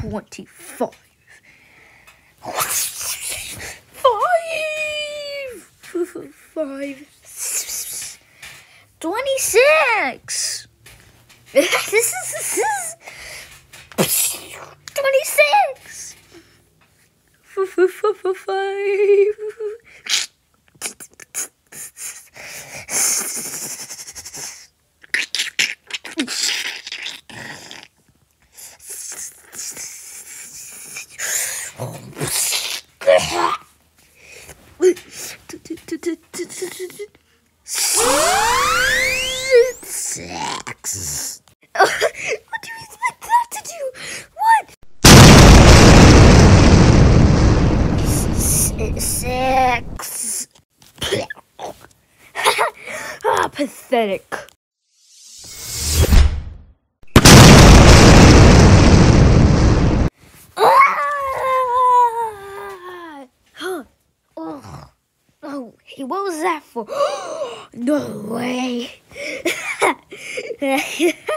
25. Five. Five. 26. 26. Five. Sex. what do you expect that to do? What? Sex. ah, pathetic. Oh. Hey, what was that for? no way.